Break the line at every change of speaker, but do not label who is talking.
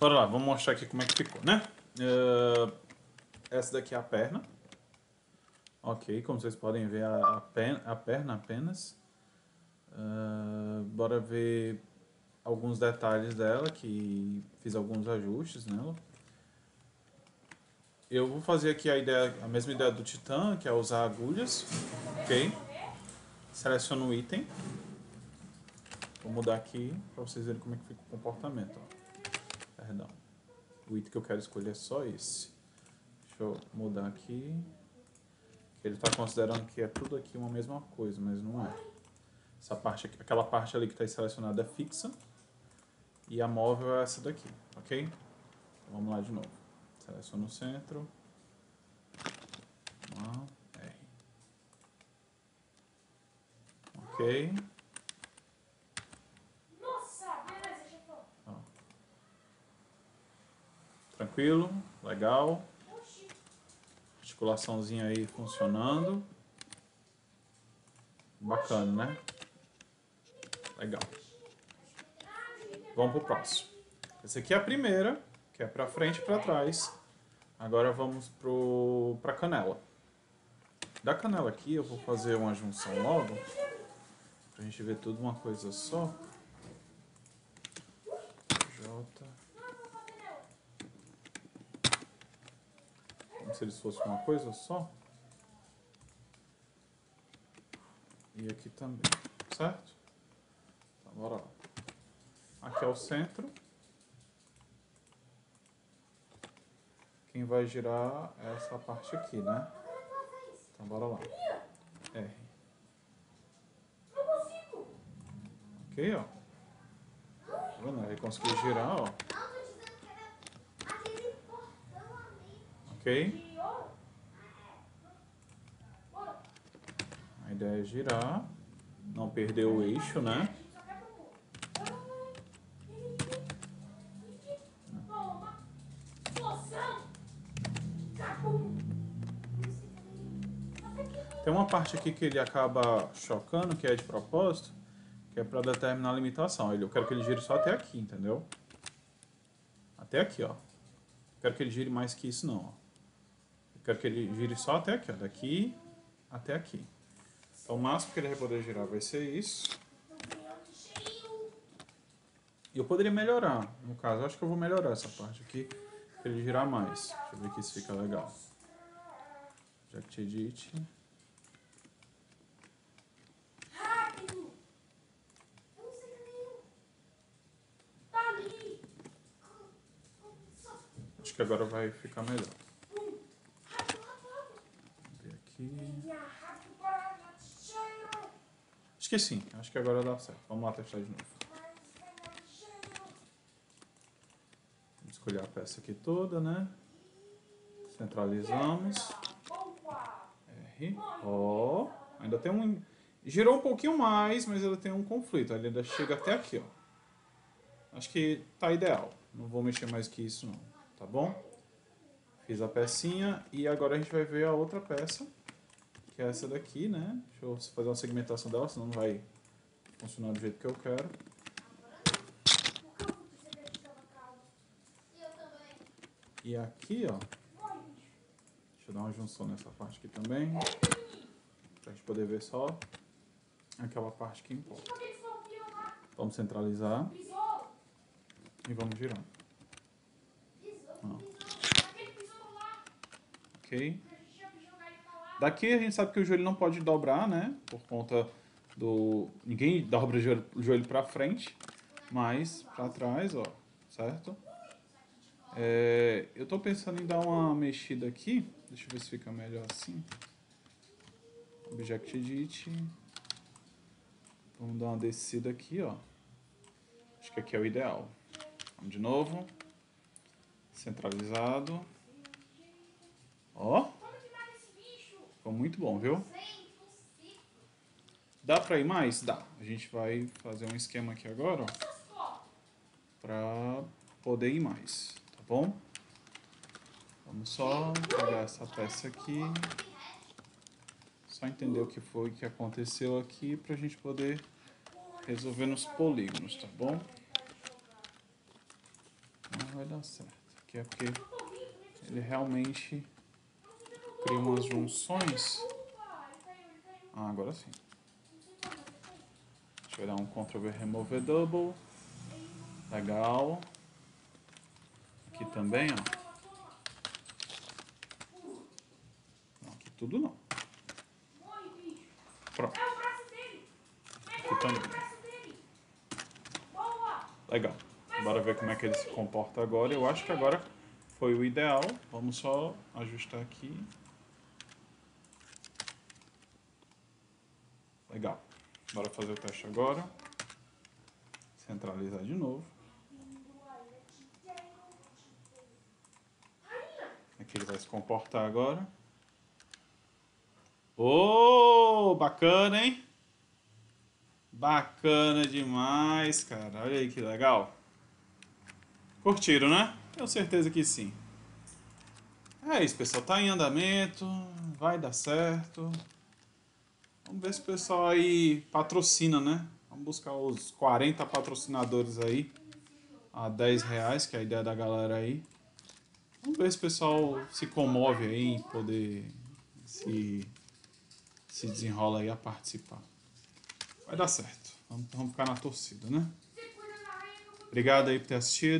Bora lá, vamos mostrar aqui como é que ficou, né? Uh, essa daqui é a perna. Ok, como vocês podem ver, a, a, perna, a perna apenas. Uh, bora ver alguns detalhes dela, que fiz alguns ajustes nela. Eu vou fazer aqui a, ideia, a mesma ideia do Titan, que é usar agulhas, ok? Seleciono o item. Vou mudar aqui para vocês verem como é que fica o comportamento. Ó. Perdão. O item que eu quero escolher é só esse. Deixa eu mudar aqui. Ele está considerando que é tudo aqui uma mesma coisa, mas não é. Essa parte aqui, aquela parte ali que está selecionada é fixa. E a móvel é essa daqui, ok? Então, vamos lá de novo. Seleciono o centro. R. Ok. Tranquilo, legal. Articulaçãozinha aí funcionando. Bacana, né? Legal. Vamos pro próximo. Essa aqui é a primeira, que é para frente e para trás. Agora vamos pro para canela. Da canela aqui eu vou fazer uma junção logo, pra gente ver tudo uma coisa só. J Como se eles fossem uma coisa só. E aqui também, certo? Então bora lá. Aqui é o centro. Quem vai girar é essa parte aqui, né? Então bora lá. R. Ok, ó. Tá vendo? Ele conseguiu girar, ó. Ok? A ideia é girar, não perder o eixo, né? Tem uma parte aqui que ele acaba chocando, que é de propósito, que é para determinar a limitação. Eu quero que ele gire só até aqui, entendeu? Até aqui, ó. Quero que ele gire mais que isso, não, ó. Eu quero que ele gire só até aqui, ó. Daqui até aqui. Então, o máximo que ele vai poder girar vai ser isso. E eu poderia melhorar. No caso, acho que eu vou melhorar essa parte aqui para ele girar mais. Deixa eu ver aqui se fica legal. Jacket Edit. Acho que agora vai ficar melhor. Vamos ver aqui. Acho que sim, acho que agora dá certo. Vamos lá testar de novo. Vamos escolher a peça aqui toda, né? Centralizamos. R. Oh, ainda tem um. Girou um pouquinho mais, mas ainda tem um conflito. Ele ainda chega até aqui, ó. Acho que tá ideal. Não vou mexer mais que isso, não tá bom? Fiz a pecinha e agora a gente vai ver a outra peça, que é essa daqui, né? Deixa eu fazer uma segmentação dela, senão não vai funcionar do jeito que eu quero. E aqui, ó, deixa eu dar uma junção nessa parte aqui também, pra gente poder ver só aquela parte que importa. Vamos centralizar e vamos girando. Ok? Daqui a gente sabe que o joelho não pode dobrar, né? Por conta do... Ninguém dobra o joelho, o joelho pra frente, mas pra trás, ó. Certo? É, eu tô pensando em dar uma mexida aqui. Deixa eu ver se fica melhor assim. Object Edit. Vamos dar uma descida aqui, ó. Acho que aqui é o ideal. Vamos de novo. Centralizado. Ó. Ficou muito bom, viu? Dá pra ir mais? Dá. A gente vai fazer um esquema aqui agora, ó. Pra poder ir mais, tá bom? Vamos só pegar essa peça aqui. Só entender o que foi que aconteceu aqui pra gente poder resolver nos polígonos, tá bom? vai dar certo. Aqui é porque ele realmente cria umas junções. Ah, agora sim. Deixa eu dar um Ctrl V Double. Legal. Aqui também, ó. Não, aqui tudo não. Pronto. Aqui também. Legal. Bora ver como é que ele se comporta agora. Eu acho que agora foi o ideal. Vamos só ajustar aqui. Legal. Bora fazer o teste agora. Centralizar de novo. Aqui ele vai se comportar agora. Oh, bacana, hein? Bacana demais, cara. Olha aí que legal. Curtiram, né? Tenho certeza que sim. É isso, pessoal. Tá em andamento. Vai dar certo. Vamos ver se o pessoal aí patrocina, né? Vamos buscar os 40 patrocinadores aí a 10 reais, que é a ideia da galera aí. Vamos ver se o pessoal se comove aí em poder se, se desenrola aí a participar. Vai dar certo. Vamos, vamos ficar na torcida, né? Obrigado aí por ter assistido.